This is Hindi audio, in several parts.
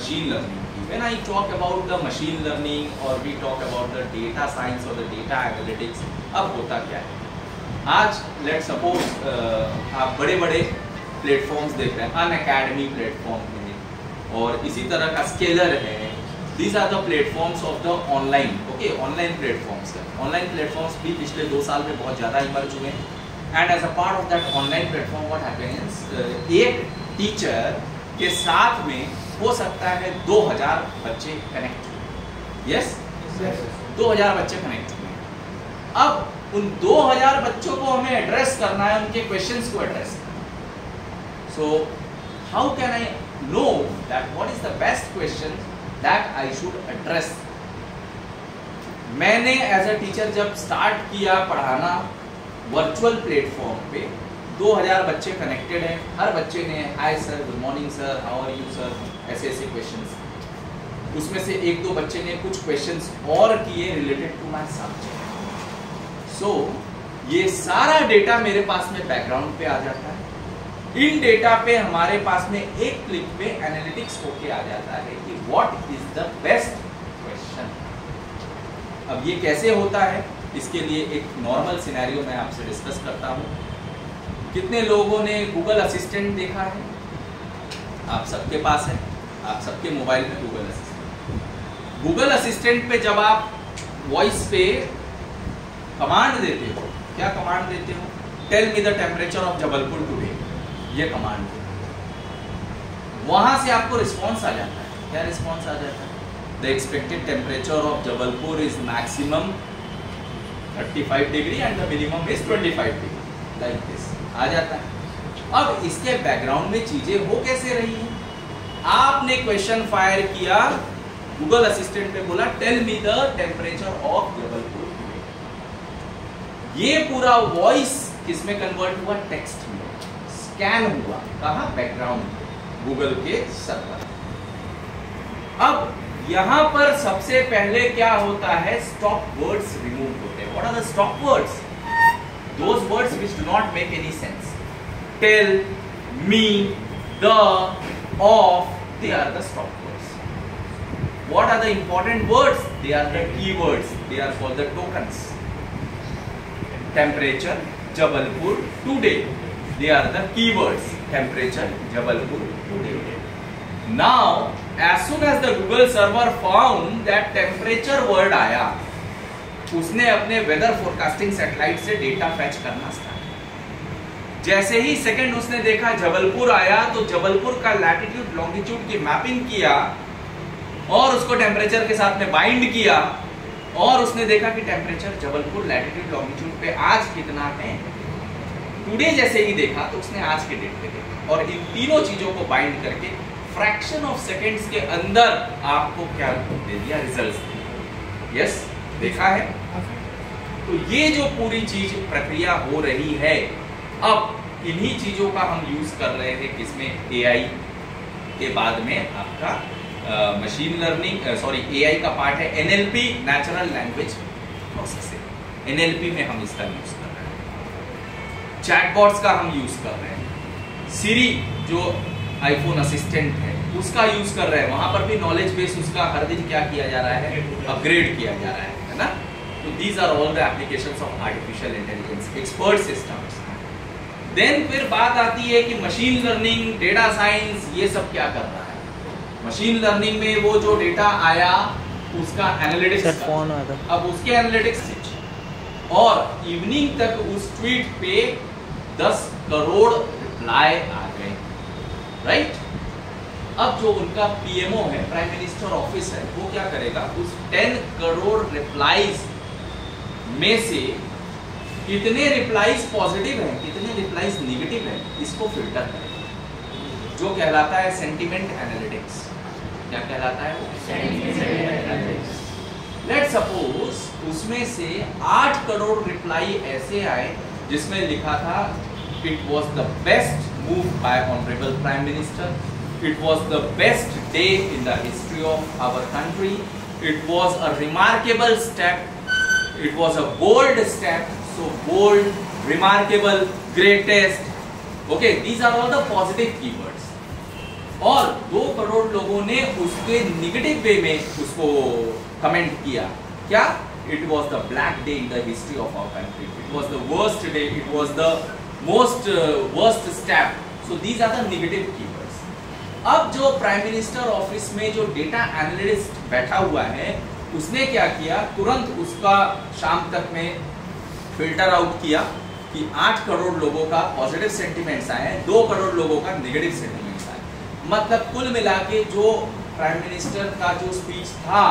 लर्निंग की when I talk about the machine learning और we talk about the data science और द डेटा एनालिटिक्स अब होता क्या है? आज लेट सपोज़ आप बड़े बड़े प्लेटफॉर्म्स देख रहे हैं अन अकेडमी प्लेटफॉर्म है, और इसी तरह का स्केलर है। These are the platforms of the online okay online platforms online platforms भी पिछले दो साल में बहुत ज़्यादा इमर्ज हुए हैं। And as a part of that online platform what happens एक टीचर के साथ में हो सकता है 2000 बच्चे कनेक्ट यस दो हज़ार बच्चे कनेक्ट हुए अब उन 2000 बच्चों को हमें एड्रेस करना है उनके क्वेश्चंस को एड्रेस करना so how can I know that what is the best question that I should address मैंने एज अ टीचर जब स्टार्ट किया पढ़ाना वर्चुअल प्लेटफॉर्म पे 2000 बच्चे कनेक्टेड हैं। हर बच्चे ने hi sir good morning sir how are you sir ऐसे ऐसे क्वेश्चंस उसमें से एक दो बच्चे ने कुछ क्वेश्चन और किए related to my subject so ये सारा डेटा मेरे पास में बैकग्राउंड पे आ जाता है। इन डेटा पे हमारे पास में एक क्लिक पे एनालिटिक्स होके आ जाता है कि what is the best question अब ये कैसे होता है, इसके लिए एक नॉर्मल सिनेरियो मैं आपसे डिस्कस करता हूँ। कितने लोगों ने गूगल असिस्टेंट देखा है? आप सबके पास है। आप सबके मोबाइल में गूगल असिस्टेंट गूगल असिस्टेंट पे जब आप वॉइस पे कमांड देते हो, क्या कमांड देते हो? Tell me the temperature of Jabalpur today ये कमांड वहाँ से आपको रिस्पॉन्स आ जाता है। क्या रिस्पॉन्स आ जाता है? The expected temperature of Jabalpur is maximum 35 degree and the minimum is 25 degree like this आ जाता है। अब इसके बैकग्राउंड में चीज़ें हो कैसे रही हैं? आपने क्वेश्चन फायर किया। गूगल असिस्टेंट पे बोला tell me the temperature of Jabalpur ये पूरा वॉइस किसमें कन्वर्ट हुआ? टेक्स्ट में। स्कैन हुआ। कहा? बैकग्राउंड गूगल के सर्वर अब यहाँ पर सबसे पहले क्या होता है? स्टॉप वर्ड्स रिमूव होते हैं। What are the stop words those words which do not make any sense. Tell, me, the, of, they are the stop words. What are the important words? They are the keywords. They are called the tokens. Temperature, Jabalpur, today. They are the keywords. Temperature, Jabalpur, today. Now, as soon as the Google server found that temperature word आया उसने अपने वेदर फोरकास्टिंग सैटेलाइट से डेटा फैच करना स्टार्ट जैसे ही सेकंड उसने देखा जबलपुर आया तो जबलपुर का लैटिट्यूड लॉन्गिट्यूड की मैपिंग किया और उसको टेम्परेचर के साथ में बाइंड किया और उसने देखा कि टेम्परेचर जबलपुर लैटिट्यूड लॉन्गिट्यूड पे आज कितना है। टुडे जैसे ही देखा तो उसने आज के डेट पे देखा। और इन तीनों चीज़ों को बाइंड करके फ्रैक्शन ऑफ़ सेकेंड्स के अंदर आपको क्या दे दिया रिज़ल्ट यस देखा है? तो ये जो पूरी चीज़ प्रक्रिया हो रही है अब इन्हीं चीज़ों का हम यूज़ कर रहे थे किसमें? एआई के बाद में आपका मशीन लर्निंग सॉरी एआई का पार्ट है NLP natural language processing NLP में हम इसका यूज़ कर रहे हैं। चैटबॉट्स का हम यूज़ कर रहे हैं। सीरी जो आईफोन असिस्टेंट है, उसका यूज़ कर रहे हैं। वहाँ पर भी नॉलेज बेस उसका हर दिन क्या किया जा रहा है? अपग्रेड किया जा रहा है है ना? तो these are all the application of artificial intelligence expert systems then फिर बात आती है कि मशीन लर्निंग डेटा साइंस ये सब क्या कर रहा है? मशीन लर्निंग में वो जो डेटा आया उसका एनालिटिक्स अब उसके एनालिटिक्स और इवनिंग तक उस ट्वीट पे 10 करोड़ रिप्लाई आ गए। राइट अब जो उनका पीएमओ है प्राइम मिनिस्टर ऑफ़िस है वो क्या करेगा? उस 10 करोड़ रिप्लाईज में से कितने रिप्लाईज पॉजिटिव हैं कितने रिप्लाईज नेगेटिव हैं इसको फ़िल्टर करेगा जो कहलाता है सेंटिमेंट एनालिटिक्स क्या कहलाता है वो? लेट सपोज़ उसमें से 8 करोड़ रिप्लाई ऐसे आए जिसमें लिखा था it was the best move by honourable prime minister it was the best day in the history of our country it was a remarkable step it was a bold step so bold, remarkable greatest okay, these are all the positive keywords. और दो करोड़ लोगों ने उसके निगेटिव वे में उसको कमेंट किया। क्या? It was the black day in the history of our country it was the worst day it was the most worst step so these are the negative keywords अब जो प्राइम मिनिस्टर ऑफ़िस में जो डेटा एनालिस्ट बैठा हुआ है, उसने क्या किया? तुरंत उसका शाम तक में फ़िल्टर आउट किया कि आठ करोड़ लोगों का पॉजिटिव सेंटिमेंट्स आए हैं, दो करोड़ लोगों का नेगेटिव सेंटिमेंट्स आए मतलब कुल मिला के जो प्राइम मिनिस्टर का जो स्पीच था,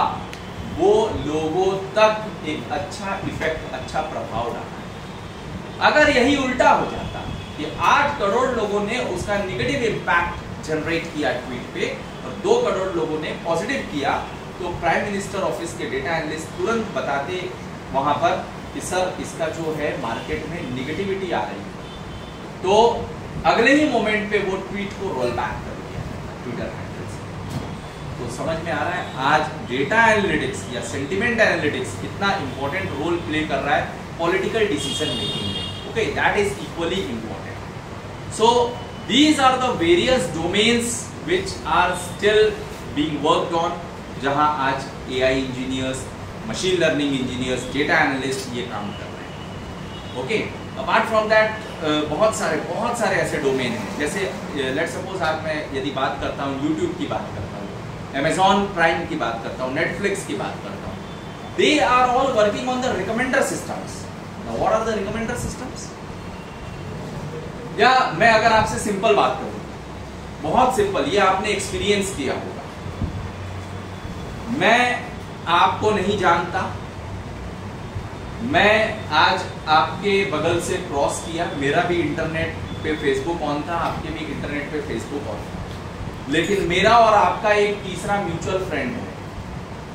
वो लोगों तक एक अच्छा इफ़ेक्ट अच्छा प्रभाव डाला अगर यही उल्टा हो जाता कि आठ करोड़ लोगों ने उसका निगेटिव इम्पैक्ट जनरेट किया ट्वीट पे और दो करोड़ लोगों ने पॉजिटिव किया तो प्राइम मिनिस्टर ऑफ़िस के डेटा एनालिस्ट तुरंत बताते वहाँ पर कि सर, इसका जो है मार्केट में निगेटिविटी आ रही है। तो अगले ही मोमेंट पे वो ट्वीट को रोल बैक कर दिया ट्विटर हैंडल से। तो समझ में आ रहा है, आज डेटा एनालिटिक्स या सेंटिमेंट एनालिटिक्स कितना इंपॉर्टेंट रोल प्ले कर रहा है पॉलिटिकल डिसीज़न मेकिंग में। Okay that is equally important so these are the various domains which are still being worked on जहाँ आज AI engineers machine learning engineers data analyst ये काम कर रहे हैं। ओके अपार्ट फ्रॉम दैट बहुत सारे बहुत सारे ऐसे डोमेन हैं। जैसे लेट सपोज़ आप मैं यदि बात करता हूँ यूट्यूब की बात करता हूँ अमेजॉन प्राइम की बात करता हूँ नेटफ्लिक्स की बात करता हूँ they are all working on the recommender systems what are the recommender systems या मैं अगर आपसे सिंपल बात करूँ, बहुत सिंपल ये आपने एक्सपीरियंस किया होगा। मैं आपको नहीं जानता। मैं आज आपके बगल से क्रॉस किया। मेरा भी इंटरनेट पे फेसबुक ऑन था, आपके भी इंटरनेट पे फेसबुक ऑन था। लेकिन मेरा और आपका एक तीसरा म्यूचुअल फ्रेंड है।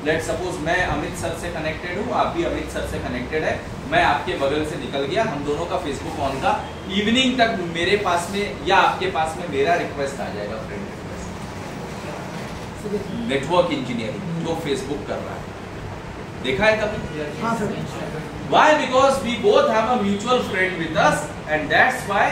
लेट सपोज़ मैं अमित सर से कनेक्टेड हूँ, आप भी अमित सर से कनेक्टेड है। मैं आपके बगल से निकल गया, हम दोनों का फेसबुक ऑन था। इवनिंग तक मेरे पास में या आपके पास में मेरा रिक्वेस्ट आ जाएगा फ्रेंड रिक्वेस्ट नेटवर्क इंजीनियरिंग जो फेसबुक कर रहा है। देखा है कभी? Why because we both have a mutual friend with us and that's why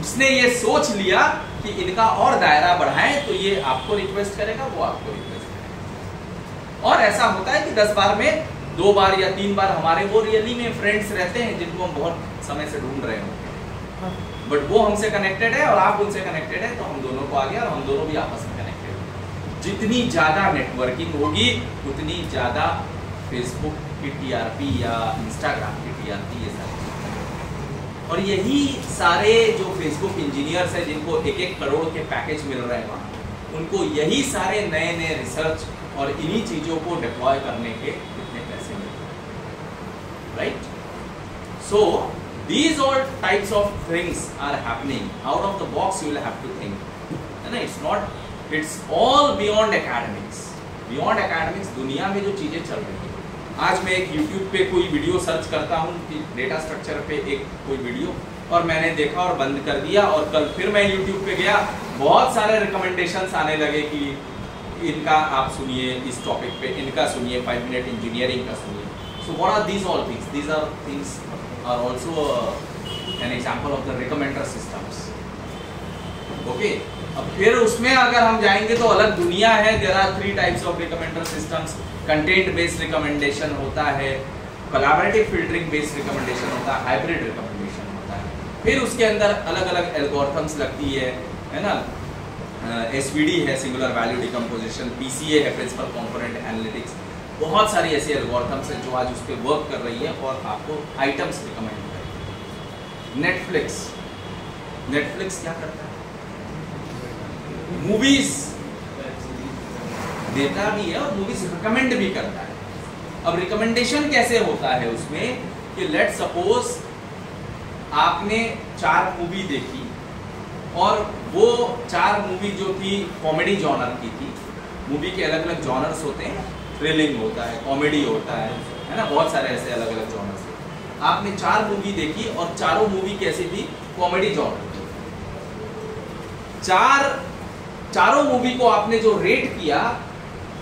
उसने ये सोच लिया कि इनका और दायरा बढ़ाएँ तो ये आपको रिक्वेस्ट करेगा वो आपको रिक्वेस्ट करेगा। और ऐसा होता है कि दस बार में दो बार या तीन बार हमारे वो रियली में फ्रेंड्स रहते हैं जिनको हम बहुत समय से ढूंढ रहे होते हैं। बट वो हमसे कनेक्टेड है और आप उनसे कनेक्टेड है तो हम दोनों को आ गया और हम दोनों भी आपस में जितनी ज़्यादा नेटवर्किंग होगी, उतनी ज़्यादा फेसबुक की टीआरपी या इंस्टाग्राम की टीआरपी ये सारी और यही सारे जो फेसबुक इंजीनियर्स हैं, जिनको एक एक करोड़ के पैकेज मिल रहे हैं उनको यही सारे नए नए रिसर्च और इन्हीं चीज़ों को डिप्लॉय करने के कितने पैसे मिल रहे right so these all types of things are happening. Out of the box, you will it's all beyond academics. Beyond academics, दुनिया में जो चीज़ें चल रही है। आज मैं एक यूट्यूब पे कोई वीडियो सर्च करता हूँ डेटा स्ट्रक्चर पे एक कोई वीडियो और मैंने देखा और बंद कर दिया, और कल फिर मैं यूट्यूब पे गया। बहुत सारे रिकमेंडेशन आने लगे कि इनका आप सुनिए, इस टॉपिक पे इनका सुनिए फाइव मिनट इंजीनियरिंग का सुनिए। So what are these all things these are things are also an example of the recommender systems okay फिर उसमें अगर हम जाएँगे तो अलग दुनिया है। There are three types of recommender systems content based recommendation होता है। कोलैबोरेटिव फिल्टरिंग बेस्ड रिकमेंडेशन होता है। हाइब्रिड रिकमेंडेशन होता है। फिर उसके अंदर अलग अलग एल्गोरिथम्स लगती है। है ना? एसवीडी है सिंगुलर वैल्यू डिकम्पोजिशन पी है प्रिंसिपल कॉम्पोनेंट एनालिटिक्स बहुत सारी ऐसी एल्गोरिथम्स हैं जो आज उस पर वर्क कर रही है और आपको आइटम्स रिकमेंड कर रही है। नेटफ्लिक्स नेटफ्लिक्स क्या करता है? मूवीज़ देता भी है और मूवीज़ रिकमेंड भी करता है। अब रिकमेंडेशन कैसे होता है उसमें कि लेट सपोज़ आपने चार मूवी देखी और वो चार मूवी जो थी कॉमेडी जॉनर की थी मूवी के अलग अलग जॉनर्स होते हैं थ्रिलिंग होता है कॉमेडी होता है है ना? बहुत सारे ऐसे अलग अलग जॉनर्स आपने चार मूवी देखी और चारों मूवी कैसी थी? कॉमेडी जॉनर चार चारों मूवी को आपने जो रेट किया,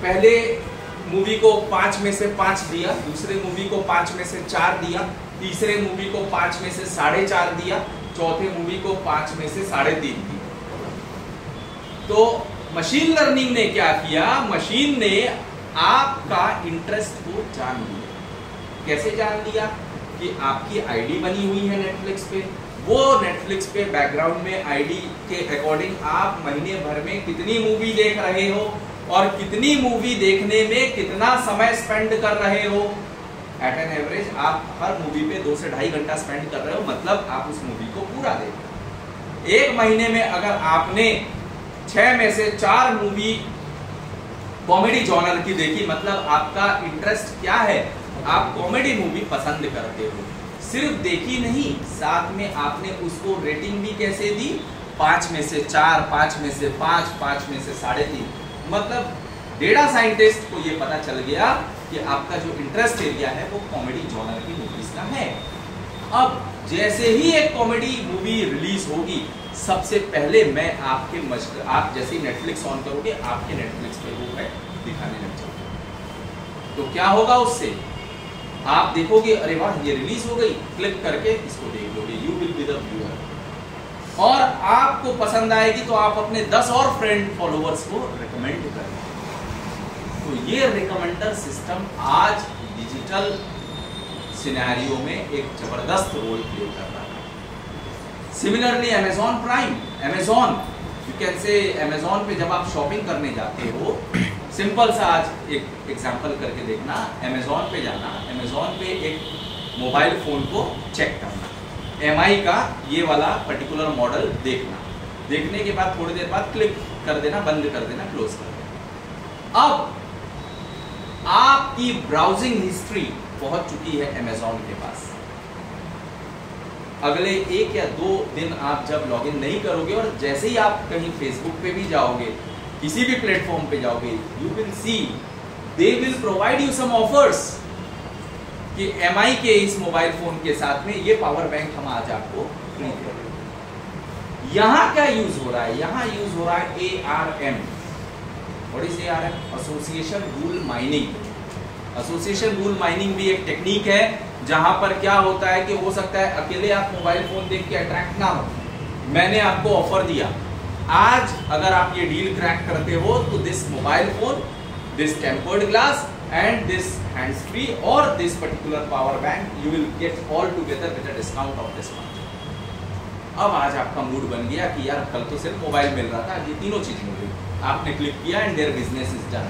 पहले मूवी को पाँच में से पाँच दिया, दूसरे मूवी को पाँच में से चार दिया, तीसरे मूवी को पाँच में से साढ़े चार दिया, चौथे मूवी को पाँच में से साढ़े तीन दिया। तो मशीन लर्निंग ने क्या किया? मशीन ने आपका इंटरेस्ट को जान लिया। कैसे जान लिया? कि आपकी आईडी बनी हुई है नेटफ्लिक्स पे। वो नेटफ्लिक्स पे बैकग्राउंड में आईडी के अकॉर्डिंग आप महीने भर में कितनी मूवी देख रहे हो और कितनी मूवी देखने में कितना समय स्पेंड कर रहे हो? एट एन एवरेज आप हर मूवी पे दो से ढाई घंटा स्पेंड कर रहे हो मतलब आप उस मूवी को पूरा देख एक महीने में अगर आपने छह में से चार मूवी कॉमेडी जॉनर की देखी मतलब आपका इंटरेस्ट क्या है? आप कॉमेडी मूवी पसंद करते हो। सिर्फ़ देखी नहीं, साथ में आपने उसको रेटिंग भी कैसे दी? पाँच में से चार, पाँच में से पाँच पाँच में से साढ़े तीन। मतलब डेटा साइंटिस्ट को ये पता चल गया कि आपका जो इंटरेस्ट एरिया है वो कॉमेडी जॉनर की मूवीज़ का है। अब जैसे ही एक कॉमेडी मूवी रिलीज़ होगी, सबसे पहले मैं आपके मस्ट आप जैसे नेटफ्लिक्स ऑन करोगे, आपके नेटफ्लिक्स पे वो मैं दिखाने लग जाऊँगा। तो क्या होगा उससे? आप देखोगे, अरे वाह, ये रिलीज़ हो गई। क्लिक करके इसको देख लोगे। You will be the viewer और आपको पसंद आएगी तो आप अपने 10 और फ्रेंड फॉलोअर्स को रिकमेंड करें। तो ये रिकमेंडर सिस्टम आज डिजिटल सिनेरियो में एक ज़बरदस्त रोल प्ले कर रहा है। Similarly Amazon Prime Amazon you can say Amazon पे जब आप शॉपिंग करने जाते हो सिंपल सा आज एक एग्जांपल करके देखना। अमेजोन पे जाना। अमेजोन पे एक मोबाइल फ़ोन को चेक करना। MI का ये वाला पर्टिकुलर मॉडल देखना। देखने के बाद थोड़ी देर बाद क्लिक कर देना, बंद कर देना क्लोज कर देना। अब आपकी ब्राउजिंग हिस्ट्री पहुँच चुकी है अमेजोन के पास। अगले एक या दो दिन आप जब लॉगिन नहीं करोगे और जैसे ही आप कहीं फेसबुक पे भी जाओगे किसी भी प्लेटफॉर्म पे जाओगे you will see they will provide you some offers कि एमआई के इस मोबाइल फ़ोन के साथ में ये पावर बैंक हम आज आपको फ्री कर यहाँ क्या यूज़ हो रहा है? यहाँ यूज़ हो रहा है A R M what is R M association rule mining association rule mining भी एक टेक्निक है, जहाँ पर क्या होता है कि हो सकता है अकेले आप मोबाइल फ़ोन देख के अट्रैक्ट ना हो। मैंने आपको ऑफ़र दिया। आज अगर आप ये डील क्रैक करते हो तो this mobile phone this tempered glass and this hands this particular power bank, you will get all together with a discount of this month अब आज आपका मूड बन गया कि यार कल तो सिर्फ़ मोबाइल मिल रहा था ये तीनों चीज़ मिल गई। आपने क्लिक किया and their business is done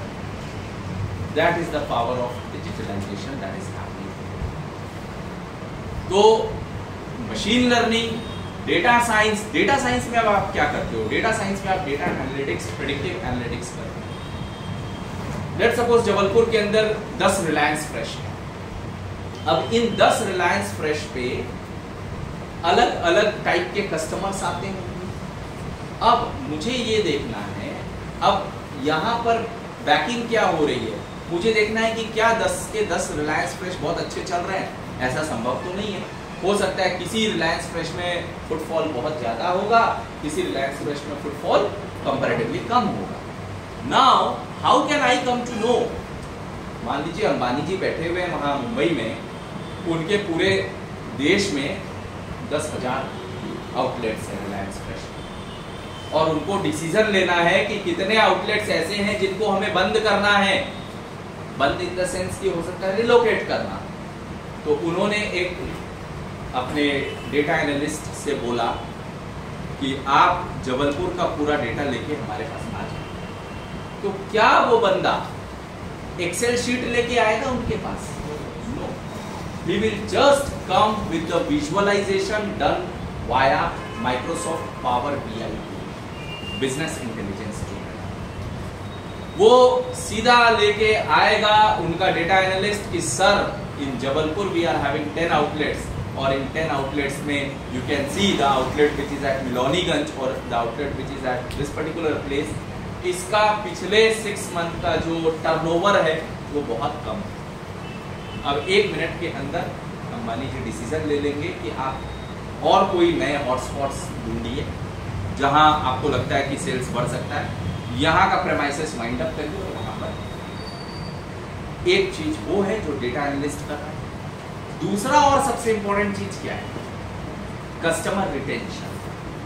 that is the power of digitalisation that is happening तो machine learning data science data science में अब आप क्या करते हो? डेटा साइंस में आप डेटा एनालिटिक्स प्रेडिक्टिव एनालिटिक्स करते हो। लेट सपोज़ जबलपुर के अंदर 10 रिलायंस फ्रेश है। अब इन 10 रिलायंस फ्रेश पे अलग अलग टाइप के कस्टमर्स आते हैं। अब मुझे ये देखना है, अब यहाँ पर बैकिंग क्या हो रही है? मुझे देखना है कि क्या 10 के 10 रिलायंस फ्रेश बहुत अच्छे चल रहे हैं। ऐसा संभव तो नहीं है। हो सकता है किसी रिलायंस फ्रेश में फुटफॉल बहुत ज़्यादा होगा, किसी रिलायंस फ्रेश में फुटफॉल कंपेरेटिवली कम होगा। Now how can I come to know मान लीजिए अंबानी जी बैठे हुए हैं वहाँ मुंबई में, उनके पूरे देश में दस हज़ार आउटलेट्स हैं रिलायंस फ्रेश और उनको डिसीज़न लेना है कि कितने आउटलेट्स ऐसे हैं जिनको हमें बंद करना है। बंद इन द सेंस की हो सकता है रिलोकेट करना। तो उन्होंने एक अपने डेटा एनालिस्ट से बोला कि आप जबलपुर का पूरा डेटा लेके हमारे पास आ जाए। तो क्या वो बंदा एक्सेल शीट लेके आएगा उनके पास? No he will just come with the visualisation done via Microsoft Power BI business intelligence वो सीधा लेके आएगा उनका डेटा एनालिस्ट कि sir in Jabalpur we are having 10 outlets और इन 10 आउटलेट्स में you can see the outlet which is at Miloniganj और the outlet which is at this particular place इसका पिछले सिक्स मंथ का जो टर्नओवर है, वो बहुत कम है। अब एक मिनट के अंदर अंबानी जी डिसीज़न ले लेंगे कि आप और कोई नए हॉटस्पॉट्स ढूंढिए, जहाँ आपको लगता है कि सेल्स बढ़ सकता है। यहाँ का प्रेमाइसिस वाइंड अप करिए और वहाँ पर। एक चीज़ वो है जो डेटा एनालिस्ट कर रहा है। दूसरा और सबसे इंपॉर्टेंट चीज़ क्या है? कस्टमर रिटेंशन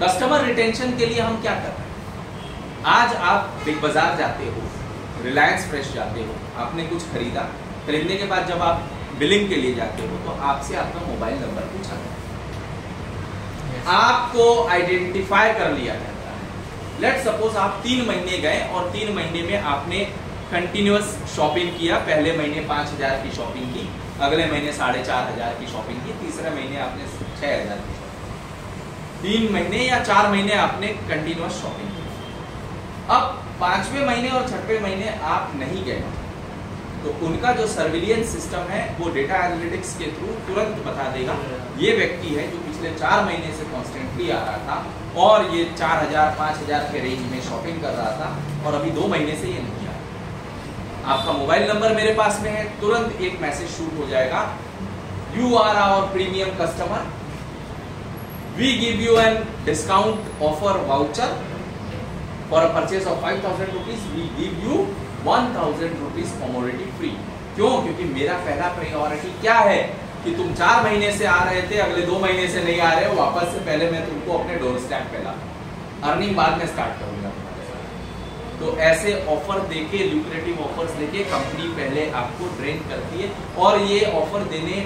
कस्टमर रिटेंशन के लिए हम क्या कर रहे हैं? आज आप बिग बाज़ार जाते हो रिलायंस फ्रेश जाते हो आपने कुछ खरीदा खरीदने के बाद जब आप बिलिंग के लिए जाते हो तो आपसे आपका मोबाइल नंबर पूछा जाता है। आपको आइडेंटिफाई कर लिया जाता है। लेट सपोज़ आप तीन महीने गए और तीन महीने में आपने कंटिन्यूस शॉपिंग किया, पहले महीने पाँच हज़ार की शॉपिंग की, अगले महीने साढ़े चार हज़ार की शॉपिंग की, तीसरे महीने आपने छह हज़ार की शॉपिंग तीन महीने या चार महीने आपने कंटिन्यूस शॉपिंग की अब पाँचवें महीने और छठवें महीने आप नहीं गए। तो उनका जो सर्विलियंस सिस्टम है, वो डेटा एनालिटिक्स के थ्रू तुरंत बता देगा। ये व्यक्ति है जो पिछले चार महीने से कॉन्स्टेंटली आ रहा था और ये चार हज़ार, पाँच हज़ार के रेंज में शॉपिंग कर रहा था और अभी दो महीने से ये नहीं आपका मोबाइल नंबर मेरे पास में है, तुरंत एक मैसेज शूट हो जाएगा। You are our premium customer we give you an discount offer voucher for a purchase of five thousand rupees we give you one thousand rupees commodity free क्यों? क्योंकि मेरा पहला प्रायोरिटी क्या है? कि तुम चार महीने से आ रहे थे, अगले दो महीने से नहीं आ रहे हो वापस से पहले मैं तुमको अपने डोर स्टैप पे ला। अर्निंग बाद में स्टार्ट करूँगा। तो ऐसे ऑफ़र देके ल्यूक्रेटिव ऑफर्स देके कंपनी पहले आपको ट्रेन करती है और ये ऑफ़र देने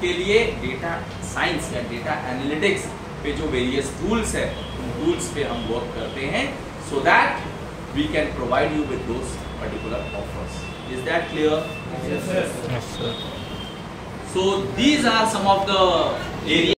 के लिए डेटा साइंस या डेटा एनालिटिक्स पे जो वेरियस टूल्स है उन टूल्स पे हम वर्क करते हैं so that we can provide you with those particular offers is that clear Yes, sir. so these are some of the areas